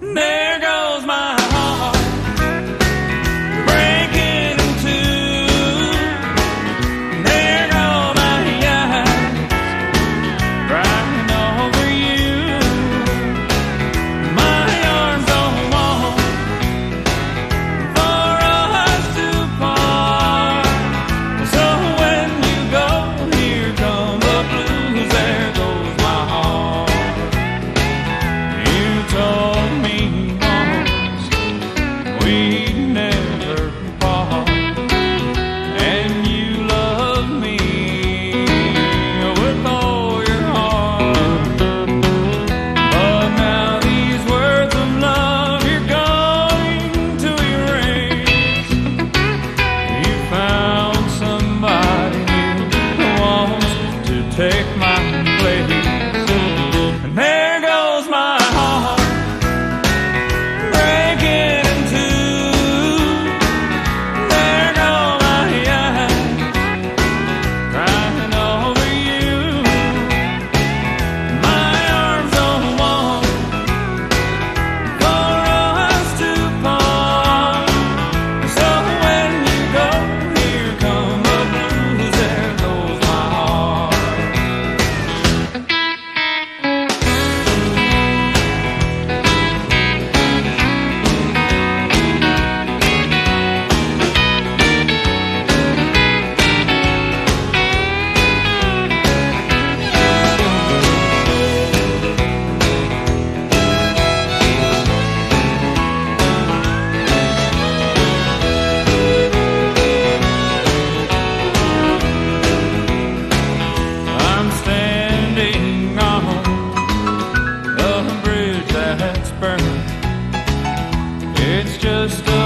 Man. We It's just a